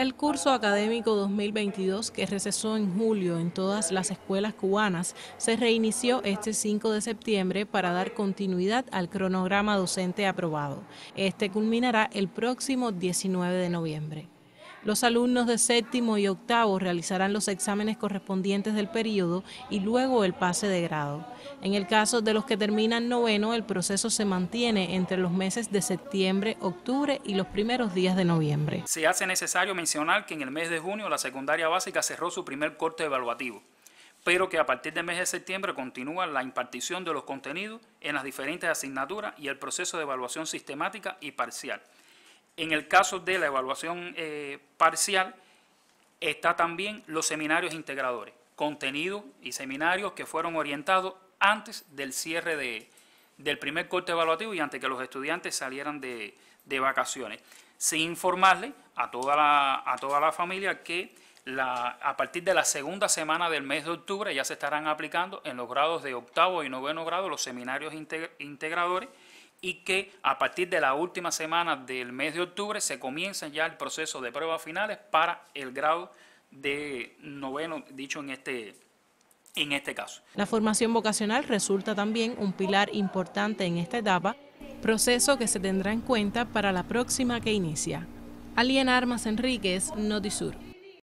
El curso académico 2022, que recesó en julio en todas las escuelas cubanas, se reinició este 5 de septiembre para dar continuidad al cronograma docente aprobado. Este culminará el próximo 19 de noviembre. Los alumnos de séptimo y octavo realizarán los exámenes correspondientes del periodo y luego el pase de grado. En el caso de los que terminan noveno, el proceso se mantiene entre los meses de septiembre, octubre y los primeros días de noviembre. Se hace necesario mencionar que en el mes de junio la secundaria básica cerró su primer corte evaluativo pero que a partir del mes de septiembre continúa la impartición de los contenidos en las diferentes asignaturas y el proceso de evaluación sistemática y parcial. En el caso de la evaluación eh, parcial, está también los seminarios integradores, contenidos y seminarios que fueron orientados antes del cierre de, del primer corte evaluativo y antes que los estudiantes salieran de, vacaciones. Sin informarle a toda la, a toda la familia que a partir de la segunda semana del mes de octubre ya se estarán aplicando en los grados de octavo y noveno grado los seminarios integradores y que a partir de la última semana del mes de octubre se comienza ya el proceso de pruebas finales para el grado de noveno, dicho en este, en este caso. La formación vocacional resulta también un pilar importante en esta etapa, proceso que se tendrá en cuenta para la próxima que inicia. Alien Armas Enríquez, Notisur.